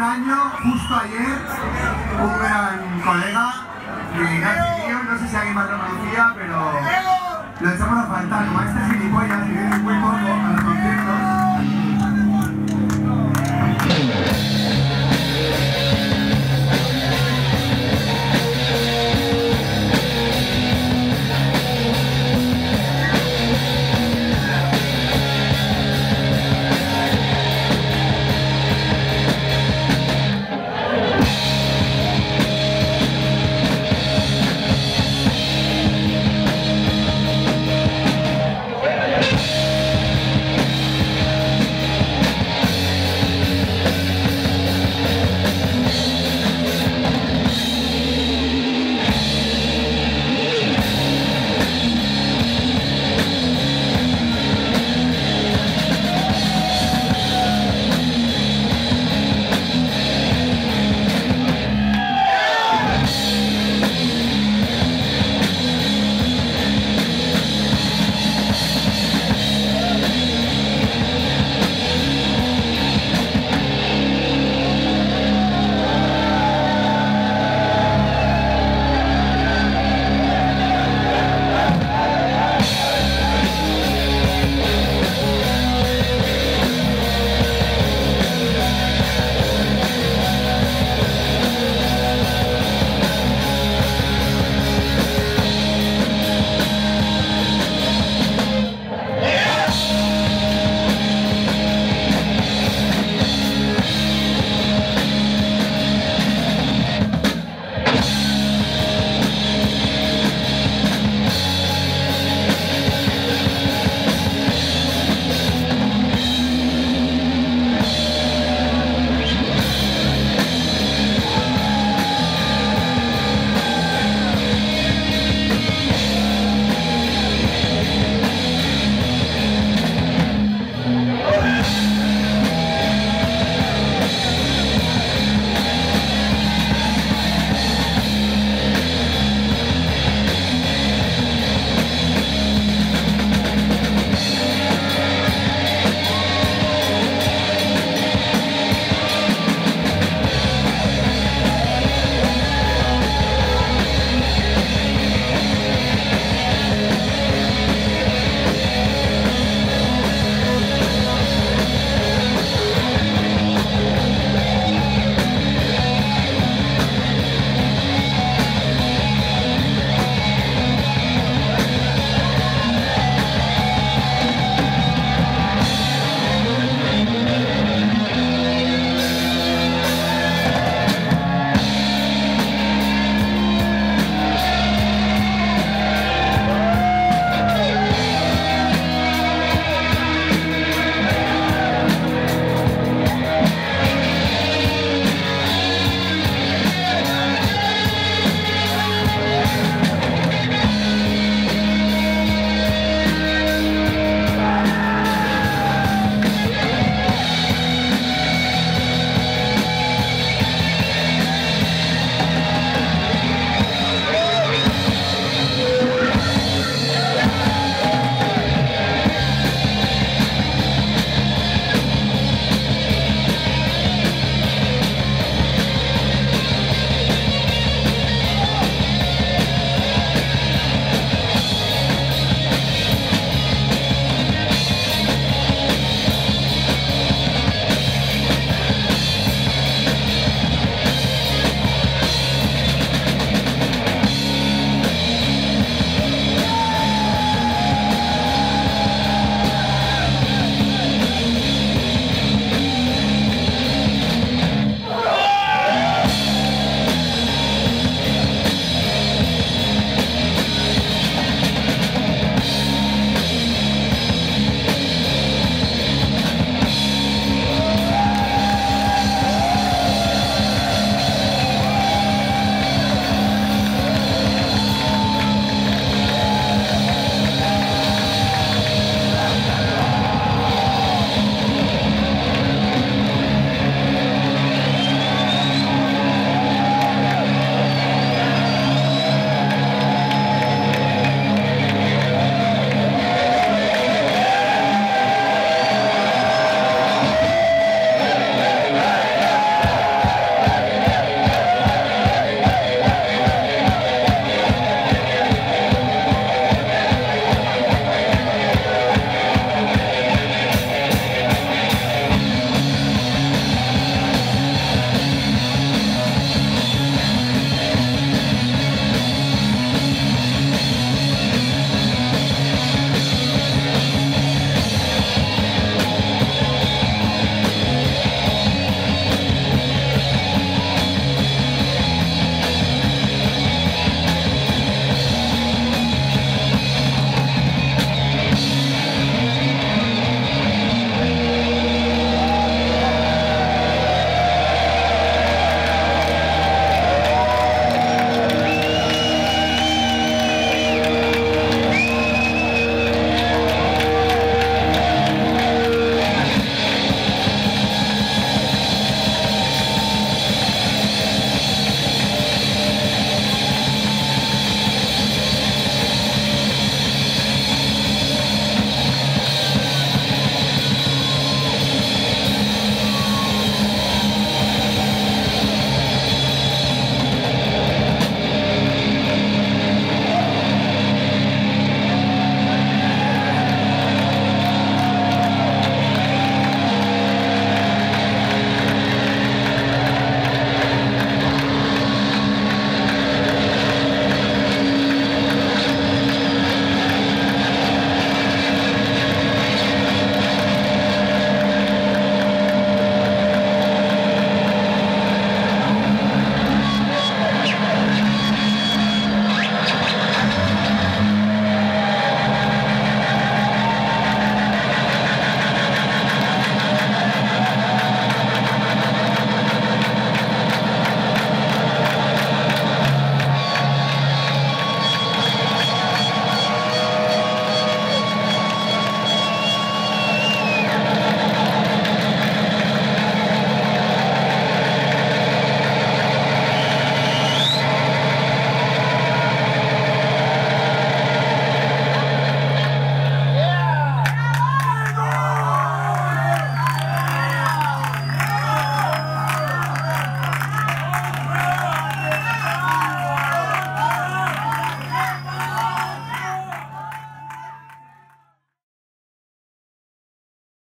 un año, justo ayer, un gran colega de no sé si alguien más lo conocía, pero lo echamos a faltar, como este